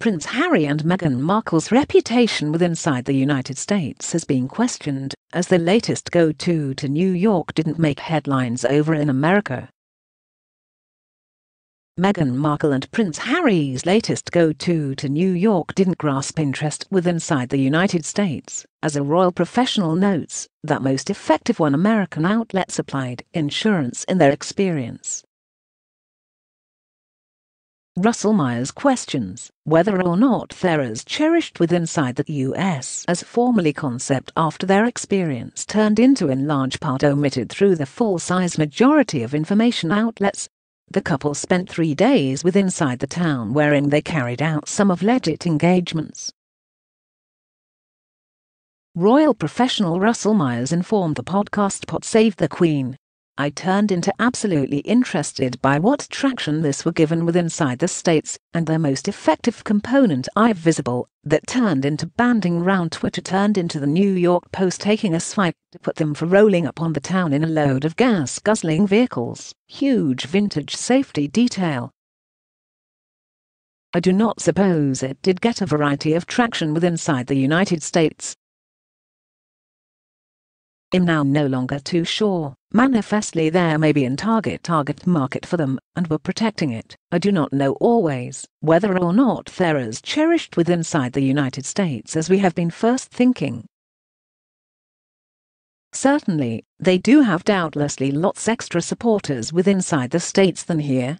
Prince Harry and Meghan Markle's reputation with inside the United States has been questioned, as the latest go-to to New York didn't make headlines over in America. Meghan Markle and Prince Harry's latest go-to to New York didn't grasp interest with inside the United States, as a royal professional notes that most effective one American outlet supplied insurance in their experience. Russell Myers questions whether or not they're cherished with inside the US as formerly concept after their experience turned into in large part omitted through the full-size majority of information outlets. The couple spent three days with inside the town wherein they carried out some of legit engagements. Royal professional Russell Myers informed the podcast Pod Save the Queen I turned into absolutely interested by what traction this were given with inside the states, and their most effective component I visible, that turned into banding round Twitter turned into the New York Post taking a swipe to put them for rolling upon the town in a load of gas-guzzling vehicles, huge vintage safety detail. I do not suppose it did get a variety of traction with inside the United States, am now no longer too sure. Manifestly there may be an target target market for them, and we're protecting it. I do not know always whether or not they're as cherished with inside the United States as we have been first thinking. Certainly, they do have doubtlessly lots extra supporters with inside the states than here.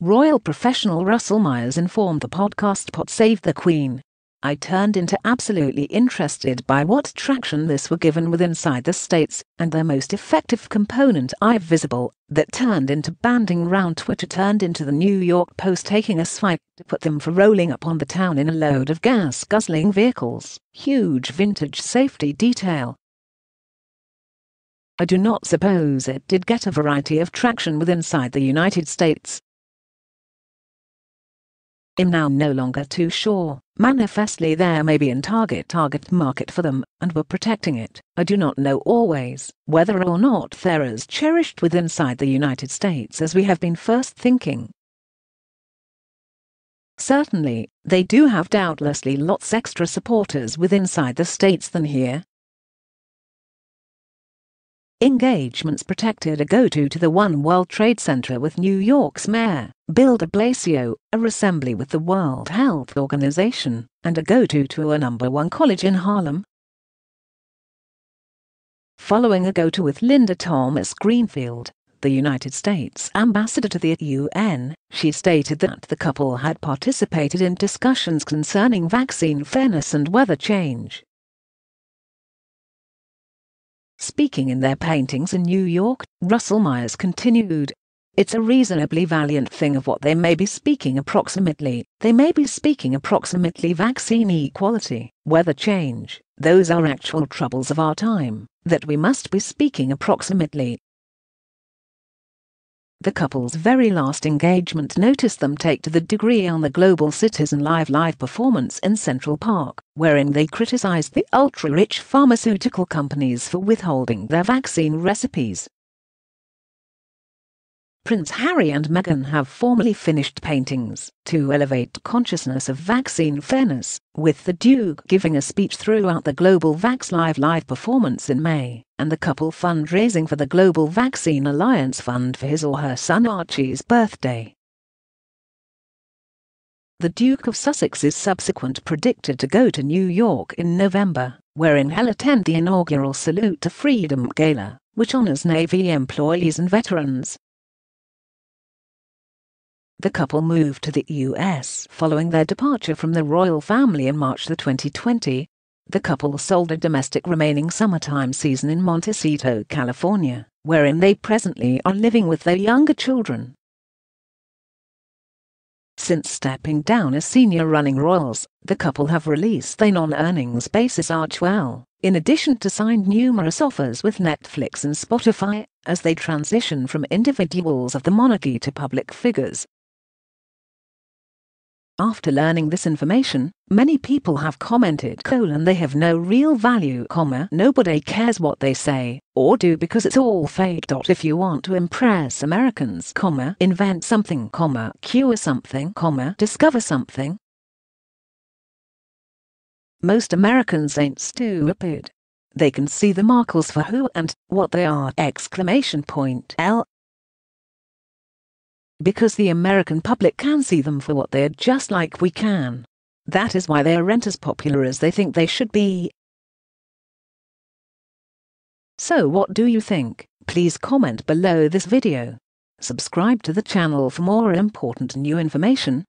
Royal professional Russell Myers informed the podcast Pod Save the Queen I turned into absolutely interested by what traction this were given with inside the states, and their most effective component I visible, that turned into banding round Twitter turned into the New York Post taking a swipe to put them for rolling upon the town in a load of gas-guzzling vehicles, huge vintage safety detail. I do not suppose it did get a variety of traction with inside the United States, am now no longer too sure. Manifestly there may be an target target market for them, and we're protecting it. I do not know always whether or not they're as cherished with inside the United States as we have been first thinking. Certainly, they do have doubtlessly lots extra supporters with inside the states than here, Engagements protected a go-to to the One World Trade Center with New York's mayor, Bill de Blasio, a assembly with the World Health Organization, and a go-to to a number one college in Harlem. Following a go-to with Linda Thomas Greenfield, the United States ambassador to the UN, she stated that the couple had participated in discussions concerning vaccine fairness and weather change. Speaking in their paintings in New York, Russell Myers continued, it's a reasonably valiant thing of what they may be speaking approximately. They may be speaking approximately vaccine equality, weather change. Those are actual troubles of our time, that we must be speaking approximately. The couple's very last engagement noticed them take to the degree on the Global Citizen Live live performance in Central Park, wherein they criticized the ultra-rich pharmaceutical companies for withholding their vaccine recipes. Prince Harry and Meghan have formally finished paintings to elevate consciousness of vaccine fairness, with the Duke giving a speech throughout the Global Vax Live live performance in May, and the couple fundraising for the Global Vaccine Alliance Fund for his or her son Archie's birthday. The Duke of Sussex is subsequent predicted to go to New York in November, wherein he'll attend the inaugural Salute to Freedom Gala, which honors Navy employees and veterans, the couple moved to the US following their departure from the royal family in March 2020. The couple sold a domestic remaining summertime season in Montecito, California, wherein they presently are living with their younger children. Since stepping down as senior running royals, the couple have released a non-earnings basis Archewell, in addition to signed numerous offers with Netflix and Spotify, as they transition from individuals of the monarchy to public figures. After learning this information, many people have commented oh, colon they have no real value comma nobody cares what they say or do because it's all fake dot. If you want to impress Americans comma invent something comma cure something comma discover something. Most Americans ain't stupid. They can see the markers for who and what they are. Exclamation point L because the American public can see them for what they are just like we can. That is why they aren't as popular as they think they should be. So what do you think? Please comment below this video. Subscribe to the channel for more important new information.